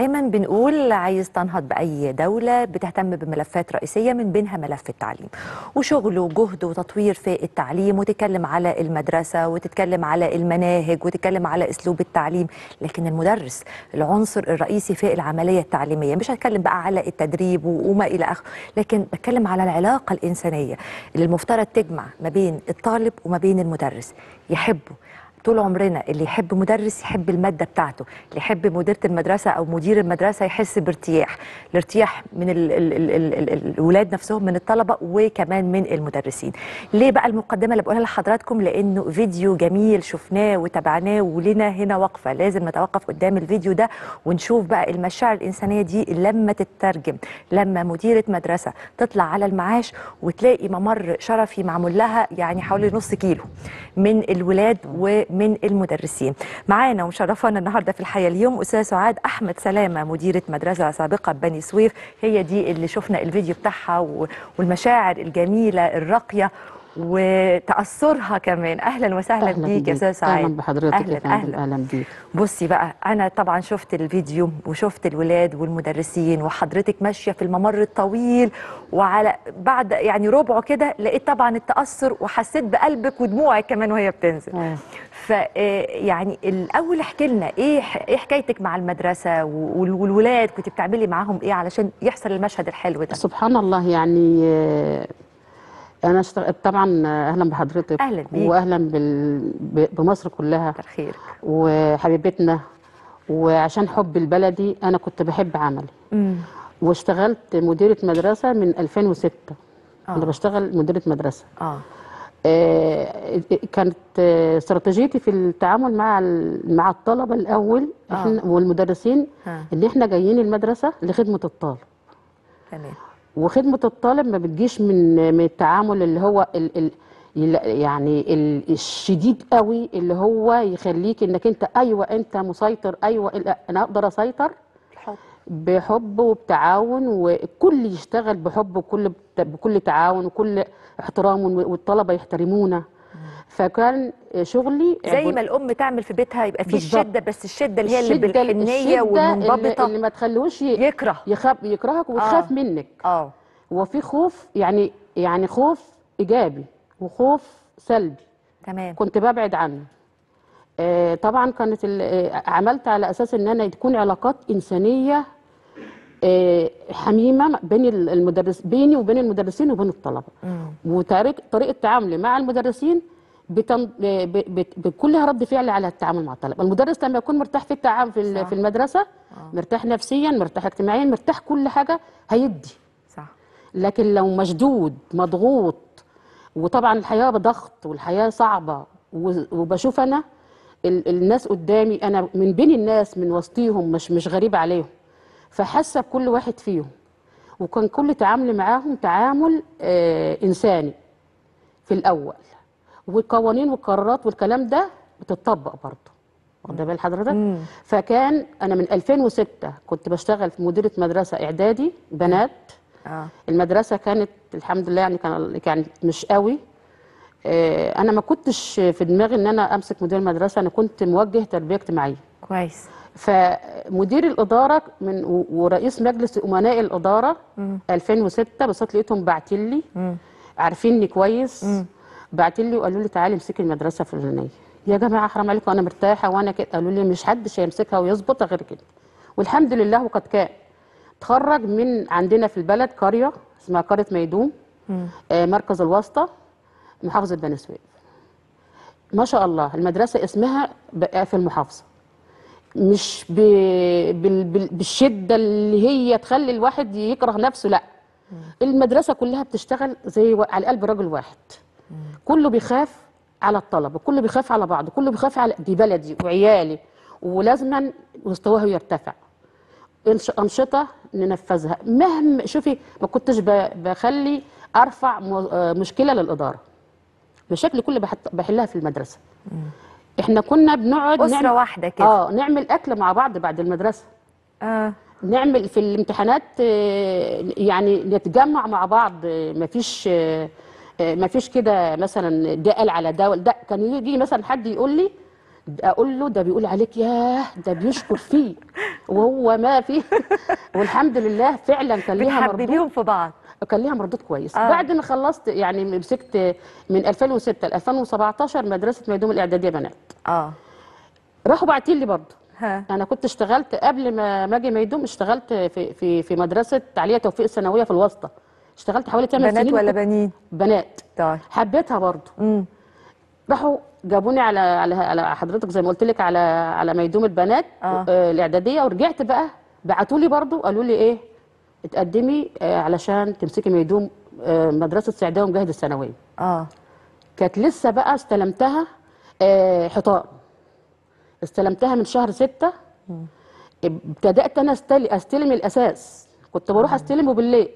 دايما بنقول عايز تنهض بأي دولة بتهتم بملفات رئيسية من بينها ملف التعليم وشغل وجهد وتطوير في التعليم وتتكلم على المدرسة وتتكلم على المناهج وتتكلم على أسلوب التعليم. لكن المدرس العنصر الرئيسي في العملية التعليمية مش هتكلم بقى على التدريب وما إلى آخره لكن بتكلم على العلاقة الإنسانية اللي المفترض تجمع ما بين الطالب وما بين المدرس. يحبوا طول عمرنا اللي يحب مدرس يحب المادة بتاعته اللي يحب مديرة المدرسة أو مدير المدرسة يحس بارتياح الارتياح من ال ال ال ال ال الولاد نفسهم من الطلبة وكمان من المدرسين. ليه بقى المقدمة اللي بقولها لحضراتكم؟ لأنه فيديو جميل شفناه وتابعناه ولنا هنا وقفة لازم نتوقف قدام الفيديو ده ونشوف بقى المشاعر الإنسانية دي لما تترجم لما مديرة مدرسة تطلع على المعاش وتلاقي ممر شرفي معمول لها يعني حوالي نص كيلو من الولاد ومن المدرسين. معانا ومشرفانا النهارده في الحياة اليوم أستاذ سعاد أحمد سلامة مديرة مدرسة سابقة بني سويف. هي دي اللي شفنا الفيديو بتاعها والمشاعر الجميلة الراقية. وتأثرها كمان. أهلا وسهلا بيك يا أستاذ سعاد أهلا بحضرتك أهلا أهلا. أهلا بيك. بصي بقى أنا طبعا شفت الفيديو وشفت الولاد والمدرسين وحضرتك ماشية في الممر الطويل وعلى بعد يعني ربعه كده لقيت طبعا التأثر وحسيت بقلبك ودموعك كمان وهي بتنزل. آه. ف آه، يعني الأول احكي لنا إيه إيه حكايتك مع المدرسة وال- والولاد؟ كنت بتعملي معاهم إيه علشان يحصل المشهد الحلو ده؟ سبحان الله يعني آه، أنا اشتغل طبعا آه، أهلا بحضرتك أهلا بيك. واهلا بال... بمصر كلها. كتر خيرك وحبيبتنا. وعشان حب البلدي أنا كنت بحب عملي. امم واشتغلت مديرة مدرسة من 2006 آه. أنا بشتغل مديرة مدرسة. آه. آه، كانت آه، استراتيجيتي في التعامل مع مع الطلبة الأول آه. إحنا والمدرسين ها إن إحنا جايين المدرسة لخدمة الطالب. تمام. وخدمة الطالب ما بتجيش من من التعامل اللي هو ال ال يعني ال- الشديد قوي اللي هو يخليك إنك أنت أيوه أنت مسيطر أيوه لا، أنا أقدر أسيطر الحب. بحب وبتعاون وكل يشتغل بحب وكل بكل تعاون وكل احترام والطلبة يحترمونا. فكان شغلي زي ما الأم تعمل في بيتها يبقى في. الشدة بس الشدة اللي هي اللي بالحنية والمنضبطة. اللي, ما تخلوش ي- يكره. يخاف يكرهك ويخاف آه. منك. آه. وفي خوف يعني يعني خوف إيجابي وخوف سلبي. تمام. كنت ببعد عنه. آه، طبعا كانت آه، عملت على أساس إن أنا تكون علاقات إنسانية آه، حميمة بين ال- المدرس بيني وبين المدرسين وبين الطلبة. وطريقه طريقة تعاملي مع المدرسين بتن... ب... ب... بكلها رد فعل على التعامل مع الطلبة. المدرس لما يكون مرتاح في التعامل في, ال- صح. في المدرسة مرتاح نفسيا مرتاح اجتماعيا مرتاح كل حاجة هيدي. صح. لكن لو مشدود مضغوط وطبعا الحياة بضغط والحياة صعبة و- وبشوف أنا ال- الناس قدامي أنا من بين الناس من وسطيهم مش مش غريبه عليهم. فحاسة بكل واحد فيهم. وكان كل تعاملي معاهم تعامل آه إنساني في الأول. والقوانين والقرارات والكلام ده بتطبق برضه. واخده بال حضرتك؟ مم. فكان أنا من 2006 كنت بشتغل في مديرة مدرسة إعدادي بنات. آه. المدرسة كانت الحمد لله يعني كان كانت مش قوي. آه، أنا ما كنتش في دماغي إن أنا أمسك مدير مدرسة أنا كنت موجه تربية اجتماعية. كويس. فمدير الإدارة من ورئيس مجلس أمناء الإدارة 2006 بس لقيتهم باعتين لي. مم. عارفيني كويس. بعتين لي وقالوا لي تعالي امسكي المدرسة الفلانية. يا جماعة حرام عليكم أنا مرتاحة وأنا كده. قالوا لي مش حدش هيمسكها ويظبطها غير كده. والحمد لله وقد كان. تخرج من عندنا في البلد قرية اسمها قرية ميدوم آه مركز الواسطة محافظة بني سويف. ما شاء الله المدرسة اسمها بقى في المحافظة. مش ب... بال... بال... بالشدة اللي هي تخلي الواحد يكره نفسه لا. المدرسة كلها بتشتغل زي. على قلب رجل واحد. كله بيخاف على الطلبه كله بيخاف على بعض كله بيخاف على دي بلدي وعيالي ولازما مستواه يرتفع أنشطة ننفذها مهما شوفي ما كنتش. بخلي أرفع. آه، مشكلة للإدارة مشاكل كل. بحلها في المدرسة إحنا كنا بنقعد أسرة نعمل واحدة كده آه نعمل أكل مع بعض بعد المدرسة آه نعمل في الامتحانات آه، يعني نتجمع مع بعض آه، مفيش آه، مفيش كده مثلا ده قال على ده ده كان يجي مثلا حد يقول لي أقول له ده بيقول عليك ياه ده بيشكر فيه وهو ما فيه والحمد لله فعلا كان ليها مردود في بعض. كان ليها مردود كويس. آه. آه. بعد ما خلصت يعني مسكت من 2006 ل 2017 مدرسة ميدوم الإعدادية بنات. آه. راحوا باعتين لي برضه. ها. أنا كنت اشتغلت قبل ما ما أجي ميدوم اشتغلت في في في مدرسة تعليه توفيق الثانوية في الواسطة. اشتغلت حوالي 8 بنات سنين ولا وكنت- بنين؟ بنات. طيب. حبيتها برضه امم راحوا جابوني على على على حضرتك زي ما قلت لك على على ميدوم البنات آه. آه. الإعدادية. ورجعت بقى بعتوا لي برضه قالوا لي إيه اتقدمي آه علشان تمسكي ميدوم آه مدرسة سعداوي مجاهد الثانوية. آه. كانت لسه بقى استلمتها آه حيطان. استلمتها من شهر ستة. ابتدأت أنا أستل- أستلم الأساس. كنت بروح أستلمه بالليل.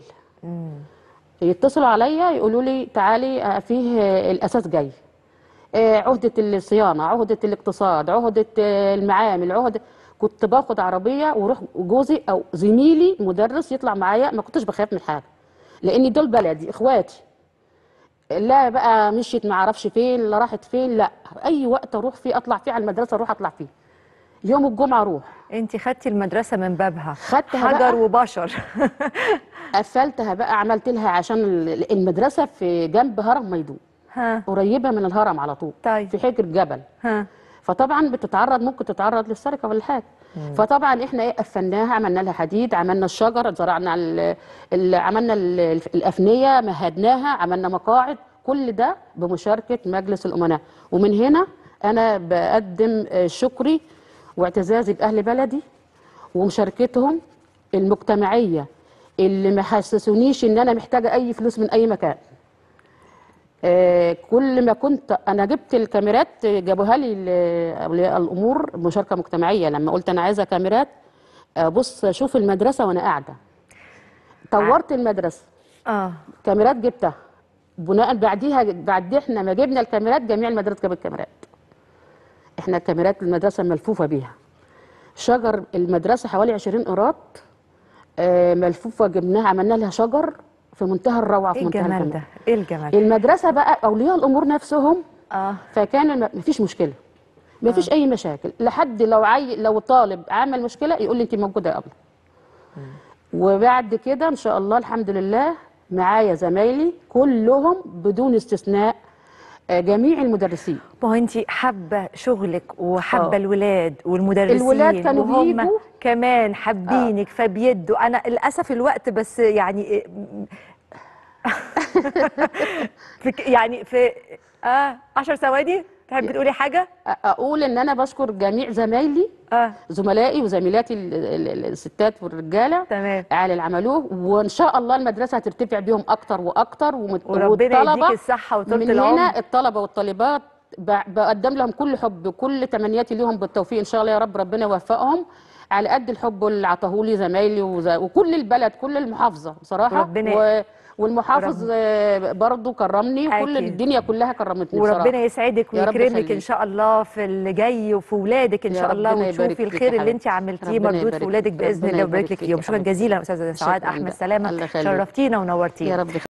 يتصلوا عليا يقولوا لي تعالي آه، فيه الأساس جاي. آه، عهدة الصيانة عهدة الاقتصاد عهدة آه، المعامل عهدة كنت باخد عربية وأروح جوزي أو زميلي مدرس يطلع معايا ما كنتش بخاف من حاجة لأن دول بلدي إخواتي. لا بقى مشيت ما أعرفش فين لا راحت فين لا أي وقت أروح فيه أطلع فيه على المدرسة أروح أطلع فيه. يوم الجمعة أروح. انت خدتي المدرسة من بابها. خدتها حجر بقى. وبشر. قفلتها بقى عملت لها عشان ال- المدرسة في جنب هرم ميدون ها. قريبة من الهرم على طول. طيب. في حجر جبل. ها. فطبعا بتتعرض ممكن تتعرض للسرقة ولا حاجة فطبعا إحنا إيه قفلناها عملنا لها حديد عملنا الشجر زرعنا ال ال عملنا ال الأفنية مهدناها عملنا مقاعد. كل ده بمشاركة مجلس الأمناء. ومن هنا أنا بقدم آه، شكري واعتزازي بأهل بلدي ومشاركتهم المجتمعية اللي ما حسسونيش إن أنا محتاجة أي فلوس من أي مكان. آه، كل ما كنت أنا جبت الكاميرات جابوها لي اولياء الأمور مشاركة مجتمعية. لما قلت أنا عايزة كاميرات بص شوف المدرسة وأنا قاعدة. طورت المدرسة. آه. كاميرات جبتها. بناء بعديها بعد إحنا ما جبنا الكاميرات جميع المدارس جابت كاميرات. إحنا كاميرات المدرسة ملفوفة بيها. شجر المدرسة حوالي 20 قيراط آه، ملفوفة جبناها عملنا لها شجر في منتهى الروعة في إيه منتهى الجمال ده؟ إيه الجمال ده؟ المدرسة بقى أولياء الأمور نفسهم آه. فكان مفيش مشكلة. مفيش أي مشاكل. لحد لو عي... لو طالب عمل مشكلة يقول لي انت موجودة يا ابله وبعد كده إن شاء الله الحمد لله معايا زمايلي كلهم بدون استثناء آه، جميع المدرسين ما هو انت حابة شغلك وحابة آه. الولاد والمدرسين الولاد كانوا وهم. كمان حابينك فبيدوا أنا للأسف الوقت بس يعني ك- يعني في آه 10 ثواني تحبي تقولي حاجة؟ أقول إن أنا بشكر جميع زمايلي آه. زملائي وزميلاتي ال- ال- ال- الستات والرجالة تمام. على اللي عملوه وإن شاء الله المدرسة هترتفع بيهم أكتر وأكتر وربنا يديك الصحة وطول من العمر. هنا الطلبة والطالبات بقدم لهم كل حب كل تمنياتي ليهم بالتوفيق إن شاء الله يا رب ربنا يوفقهم على قد الحب اللي عطاهولي زمايلي. وكل البلد كل المحافظة بصراحة. ربنا- و... والمحافظ آه، برضه كرمني وكل أكيد. الدنيا كلها كرمتني وربنا بصراحه يسعدك ويكرمك إن. شاء الله في اللي جاي وفي ولادك إن شاء الله وتشوفي الخير اللي أنت. عملتيه مردود في ولادك. باذن الله ويبارك يبارك لك فيهم شكرا. جزيلا استاذه سعاد احمد. سلامه. شرفتينا ونورتينا